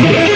Yeah.